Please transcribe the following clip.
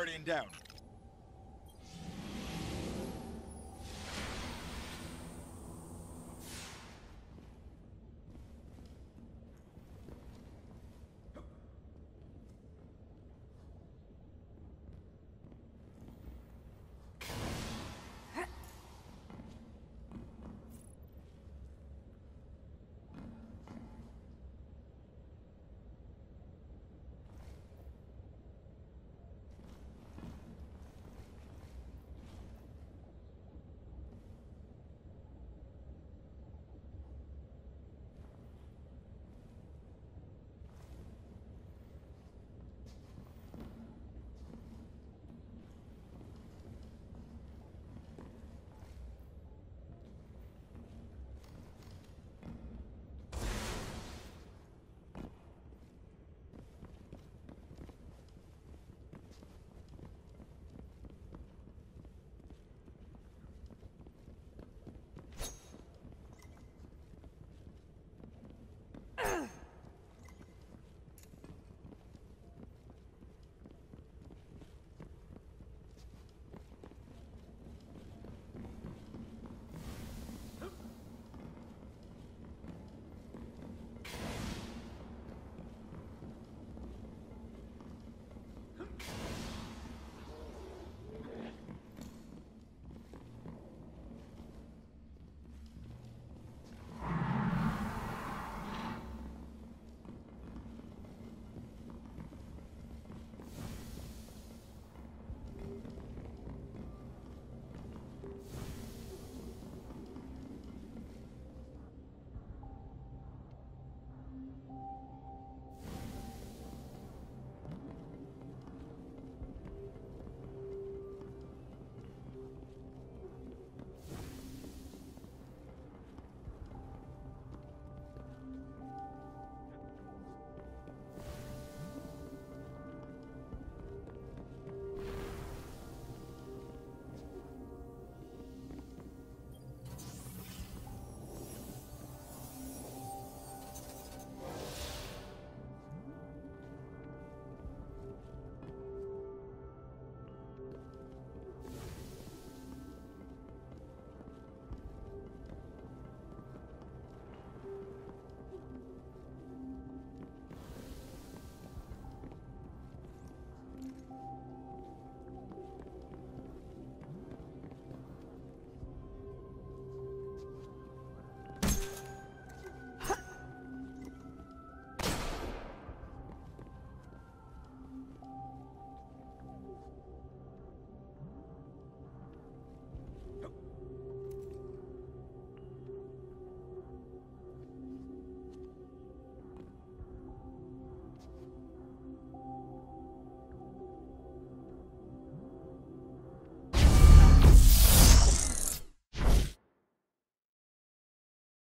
Guardian down.